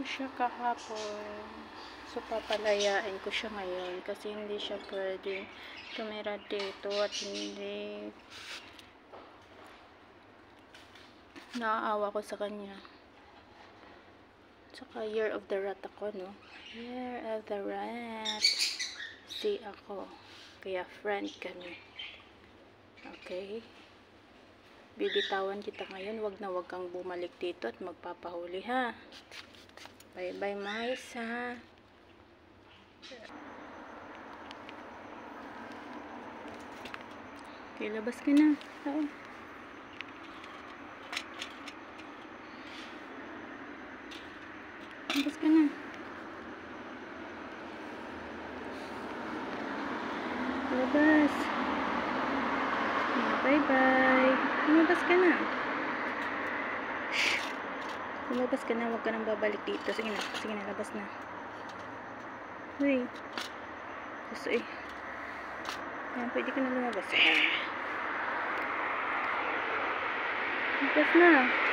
ko siya kahapon. So, papalayain ko siya ngayon kasi hindi siya pwede tumira dito at hindi naaawa ko sa kanya. Saka year of the rat ako, no? Year of the rat. Si ako. Kaya friend kami. Okay? Bibitawan kita ngayon. Wag na wag kang bumalik dito at magpapahuli, ha? Bye-bye, mga isa. Okay, labas ka na. Oo. Labas ka na. Labas. Bye-bye. Lumabas ka na. Lumabas ka na. Huwag ka nang babalik dito. Sige na. Sige na. Labas na. Uy. Gusto eh. Yan, pwede ka na lumabas. Labas na.